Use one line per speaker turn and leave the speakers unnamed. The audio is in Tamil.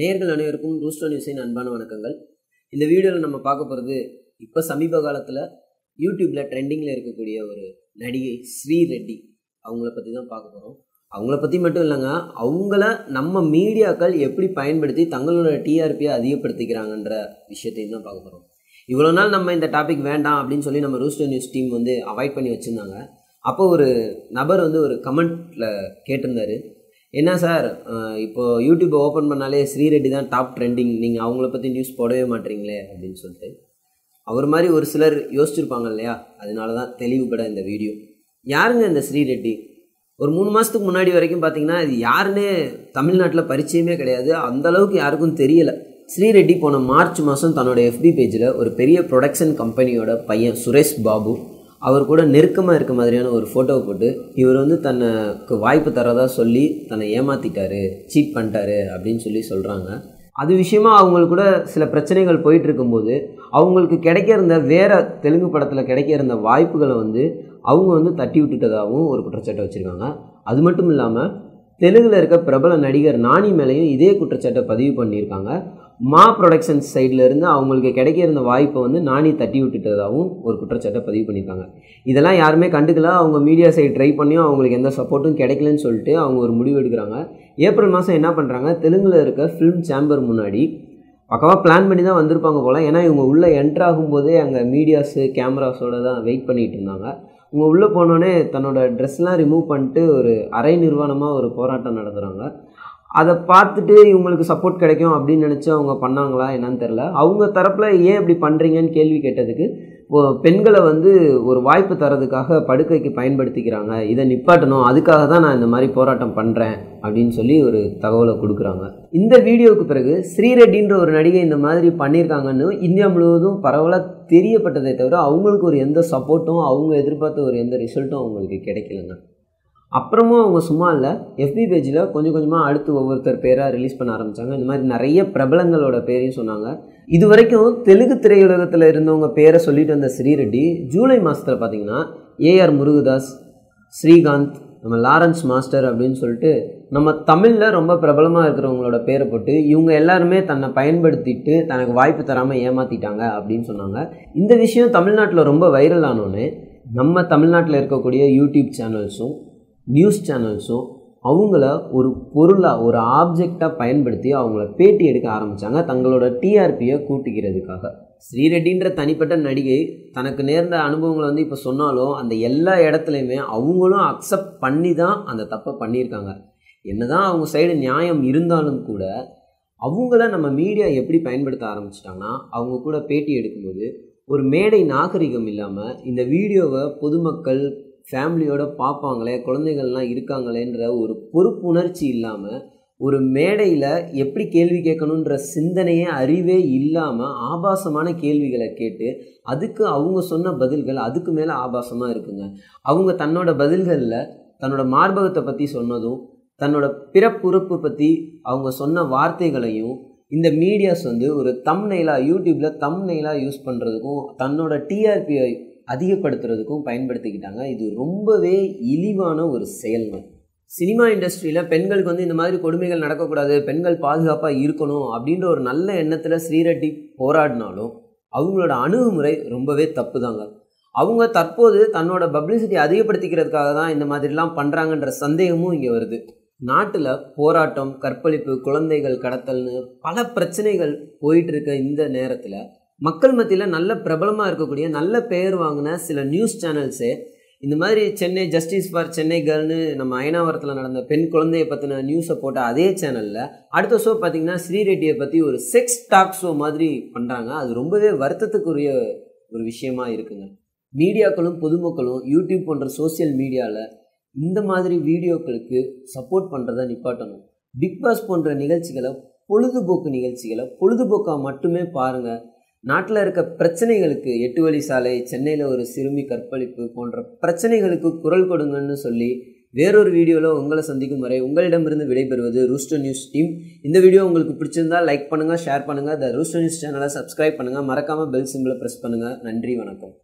நேர்கள் அனைவருக்கும் ரூஸ்டோ நியூஸின் அன்பான வணக்கங்கள். இந்த வீடியோவில் நம்ம பார்க்க போகிறது இப்போ சமீப காலத்தில் யூடியூப்பில் ட்ரெண்டிங்கில் இருக்கக்கூடிய ஒரு நடிகை ஸ்ரீ ரெட்டி. அவங்கள பற்றி தான் பார்க்க போகிறோம் அவங்கள பற்றி மட்டும் இல்லைங்க அவங்கள நம்ம மீடியாக்கள் எப்படி பயன்படுத்தி தங்களோட டிஆர்பியை அதிகப்படுத்திக்கிறாங்கன்ற விஷயத்தையும் தான் பார்க்க போகிறோம் இவ்வளோ நாள் நம்ம இந்த டாபிக் வேண்டாம் அப்படின்னு சொல்லி நம்ம ரூஸ்டோ நியூஸ் டீம் வந்து அவாய்ட் பண்ணி வச்சுருந்தாங்க. அப்போ ஒரு நபர் வந்து ஒரு கமெண்ட்டில் கேட்டிருந்தாரு. என்ன சார் இப்போது இப்போ யூடியூப்பை ஓப்பன் பண்ணாலே ஸ்ரீரெட்டி தான் டாப் ட்ரெண்டிங் நீங்கள் அவங்கள பற்றி நியூஸ் போடவே மாட்டீங்களே அப்படின்னு சொல்லிட்டு. அவர் மாதிரி ஒரு சிலர் யோசிச்சிருப்பாங்க இல்லையா? அதனால தான் தெளிவுபட இந்த வீடியோ யாருங்க இந்த ஸ்ரீரெட்டி? ஒரு மூணு மாதத்துக்கு முன்னாடி வரைக்கும் பார்த்தீங்கன்னா இது யாருன்னே தமிழ்நாட்டில் பரிச்சயமே கிடையாது. அந்தளவுக்கு யாருக்கும் தெரியலை. ஸ்ரீரெட்டி போன மார்ச் மாதம் தன்னோட எஃபி பேஜில் ஒரு பெரிய ப்ரொடக்ஷன் கம்பெனியோட பையன் சுரேஷ் பாபு அவர் கூட நெருக்கமாக இருக்க மாதிரியான ஒரு ஃபோட்டோவை போட்டு இவர் வந்து தனக்கு வாய்ப்பு தரதா சொல்லி தன்னை ஏமாத்திட்டாரு சீட் பண்ணிட்டாரு அப்படின்னு சொல்லி சொல்கிறாங்க அது விஷயமா அவங்களுக்கு கூட சில பிரச்சனைகள் போயிட்டு இருக்கும்போது அவங்களுக்கு கிடைக்க இருந்த வேற தெலுங்கு படத்தில் கிடைக்க இருந்த வாய்ப்புகளை வந்து அவங்க வந்து தட்டி விட்டுட்டதாகவும் ஒரு குற்றச்சாட்டை வச்சுருக்காங்க. அது மட்டும் இல்லாமல் தெலுங்கில் இருக்க பிரபல நடிகர் நாணி மேலேயும் இதே குற்றச்சாட்டை பதிவு பண்ணியிருக்காங்க. மா ப்ரொடக்ஷன்ஸ் சைடில் இருந்து அவங்களுக்கு கிடைக்க இருந்த வாய்ப்பை வந்து நானி தட்டி விட்டுட்டதாகவும் ஒரு குற்றச்சாட்டை பதிவு பண்ணியிருக்காங்க. இதெல்லாம் யாருமே கண்டுக்கல. அவங்க மீடியா சைடு ட்ரை பண்ணியும் அவங்களுக்கு எந்த சப்போர்ட்டும் கிடைக்கலன்னு சொல்லிட்டு அவங்க ஒரு முடிவு எடுக்கிறாங்க. ஏப்ரல் மாதம் என்ன பண்ணுறாங்க தெலுங்கில் இருக்க ஃபிலிம் சேம்பர் முன்னாடி பக்கவாக பிளான் பண்ணி தான் வந்திருப்பாங்க போல். ஏன்னா இவங்க உள்ளே என்ட்ரு ஆகும்போதே அங்கே மீடியாஸு கேமராஸோட தான் வெயிட் பண்ணிகிட்டு இருந்தாங்க. இவங்க உள்ளே போனோடனே தன்னோட ட்ரெஸ்லாம் ரிமூவ் பண்ணிட்டு ஒரு அரை நிர்வாணமாக ஒரு போராட்டம் நடத்துகிறாங்க அதை பார்த்துட்டு இவங்களுக்கு சப்போர்ட் கிடைக்கும் அப்படின்னு நினச்சி அவங்க பண்ணாங்களா என்னன்னு தெரில அவங்க தரப்பில் ஏன் இப்படி பண்ணுறீங்கன்னு கேள்வி கேட்டதுக்கு பெண்களை வந்து ஒரு வாய்ப்பு தரதுக்காக படுக்கைக்கு பயன்படுத்திக்கிறாங்க. இதை நிப்பாட்டணும். அதுக்காக தான் நான் இந்த மாதிரி போராட்டம் பண்ணுறேன் அப்படின்னு சொல்லி ஒரு தகவலை கொடுக்குறாங்க. இந்த வீடியோவுக்கு பிறகு ஸ்ரீரெட்டின்ற ஒரு நடிகை இந்த மாதிரி பண்ணியிருக்காங்கன்னு இந்தியா முழுவதும் பரவலாக தெரியப்பட்டதை தவிர அவங்களுக்கு ஒரு எந்த சப்போர்ட்டும் அவங்க எதிர்பார்த்த ஒரு எந்த ரிசல்ட்டும் அவங்களுக்கு கிடைக்கலங்க. அப்புறமும் அவங்க சும்மா இல்லை. எஃபி பேஜில் கொஞ்சம் கொஞ்சமாக அடுத்து ஒவ்வொருத்தர் பேராக ரிலீஸ் பண்ண ஆரம்பித்தாங்க இந்த மாதிரி நிறைய பிரபலங்களோட பேரையும் சொன்னாங்க. இது வரைக்கும் தெலுங்கு திரையுலகத்தில் இருந்தவங்க பேரை சொல்லிட்டு வந்த ஸ்ரீரெட்டி ஜூலை மாதத்தில் பார்த்தீங்கன்னா ஏஆர் முருகதாஸ் ஸ்ரீகாந்த் நம்ம லாரன்ஸ் மாஸ்டர் அப்படின்னு சொல்லிட்டு நம்ம தமிழில் ரொம்ப பிரபலமாக இருக்கிறவங்களோட பேரை போட்டு இவங்க எல்லாருமே தன்னை பயன்படுத்திட்டு தனக்கு வாய்ப்பு தராமல் ஏமாற்றிட்டாங்க அப்படின்னு சொன்னாங்க. இந்த விஷயம் தமிழ்நாட்டில் ரொம்ப வைரல் ஆனோன்னு நம்ம தமிழ்நாட்டில் இருக்கக்கூடிய யூடியூப் சேனல்ஸும் நியூஸ் சேனல்ஸும் அவங்கள ஒரு பொருளாக ஒரு ஆப்ஜெக்டாக பயன்படுத்தி அவங்கள பேட்டி எடுக்க ஆரம்பித்தாங்க தங்களோட டிஆர்பியை கூட்டிக்கிறதுக்காக ஸ்ரீரெட்டின்ற தனிப்பட்ட நடிகை தனக்கு நேர்ந்த அனுபவங்களை வந்து இப்போ சொன்னாலும் அந்த எல்லா இடத்துலையுமே அவங்களும் அக்செப்ட் பண்ணி தான் அந்த தப்பை பண்ணியிருக்காங்க. என்னதான் அவங்க சைடு நியாயம் இருந்தாலும் கூட அவங்கள நம்ம மீடியா எப்படி பயன்படுத்த ஆரம்பிச்சிட்டாங்கன்னா அவங்க கூட பேட்டி எடுக்கும்போது ஒரு மேடை நாகரிகம் இல்லாமல் இந்த வீடியோவை பொதுமக்கள் ஃபேமிலியோட பார்ப்பாங்களே குழந்தைகள்லாம் இருக்காங்களேன்ற ஒரு பொறுப்புணர்ச்சி இல்லாமல் ஒரு மேடையில் எப்படி கேள்வி கேட்கணுன்ற சிந்தனையே அறிவே இல்லாமல் ஆபாசமான கேள்விகளை கேட்டு அதுக்கு அவங்க சொன்ன பதில்கள் அதுக்கு மேலே ஆபாசமாக இருக்குங்க. அவங்க தன்னோட பதில்களில் தன்னோட மார்பகத்தை பற்றி சொன்னதும் தன்னோட பிறப்புறுப்பு பற்றி அவங்க சொன்ன வார்த்தைகளையும் இந்த மீடியாஸ் வந்து ஒரு தம் நெயிலாக யூடியூப்பில் தம் நெயிலாக யூஸ் பண்ணுறதுக்கும் தன்னோட டிஆர்பியை அதிகப்படுத்துறதுக்கும் பயன்படுத்திக்கிட்டாங்க. இது ரொம்பவே இழிவான ஒரு செயல்ங்க சினிமா இண்டஸ்ட்ரியில் பெண்களுக்கு வந்து இந்த மாதிரி கொடுமைகள் நடக்கக்கூடாது பெண்கள் பாதுகாப்பாக இருக்கணும் அப்படின்ற ஒரு நல்ல எண்ணத்தில் ஸ்ரீரெட்டி போராடினாலும் அவங்களோட அணுகுமுறை ரொம்பவே தப்பு தாங்க அவங்க தற்போது தன்னோட பப்ளிசிட்டி அதிகப்படுத்திக்கிறதுக்காக தான் இந்த மாதிரிலாம் பண்ணுறாங்கன்ற சந்தேகமும் இங்கே வருது. நாட்டில் போராட்டம் கற்பழிப்பு குழந்தைகள் கடத்தல்னு பல பிரச்சனைகள் போயிட்டு இருக்க இந்த நேரத்தில் மக்கள் மத்தியில் நல்ல பிரபலமாக இருக்கக்கூடிய நல்ல பெயர் வாங்கின சில நியூஸ் சேனல்ஸு இந்த மாதிரி சென்னை ஜஸ்டிஸ் ஃபார் சென்னை கேர்ள்னு நம்ம அயனாவரத்தில் நடந்த பெண் குழந்தையை பற்றின நியூஸை போட்ட அதே சேனலில் அடுத்த ஷோ பார்த்தீங்கன்னா ஸ்ரீரெட்டியை பற்றி ஒரு செக்ஸ் டாக் ஷோ மாதிரி பண்ணுறாங்க அது ரொம்பவே வருத்தத்துக்குரிய ஒரு விஷயமா இருக்குங்க. மீடியாக்களும் பொதுமக்களும் யூடியூப் போன்ற சோசியல் மீடியாவில் இந்த மாதிரி வீடியோக்களுக்கு சப்போர்ட் பண்ணுறதை நிப்பாட்டணும். பிக் பாஸ் போன்ற நிகழ்ச்சிகளை பொழுதுபோக்கு நிகழ்ச்சிகளை பொழுதுபோக்காக மட்டுமே பாருங்கள் நாட்டில் இருக்க பிரச்சனைகளுக்கு எட்டு வழி சாலை சென்னையில் ஒரு சிறுமி கற்பழிப்பு போன்ற பிரச்சனைகளுக்கு குரல் கொடுங்கன்னு சொல்லி வேறொரு வீடியோவில் உங்களை சந்திக்கும் வரை உங்களிடமிருந்து விடைபெறுவது ரூஸ்டர் நியூஸ் டீம் இந்த வீடியோ உங்களுக்கு பிடிச்சிருந்தா லைக் பண்ணுங்கள் ஷேர் பண்ணுங்கள் த ரூஸ்டர் நியூஸ் சேனலை சப்ஸ்கிரைப் பண்ணுங்கள் மறக்காமல் பெல் சிம்பிளை ப்ரெஸ் பண்ணுங்கள் நன்றி வணக்கம்.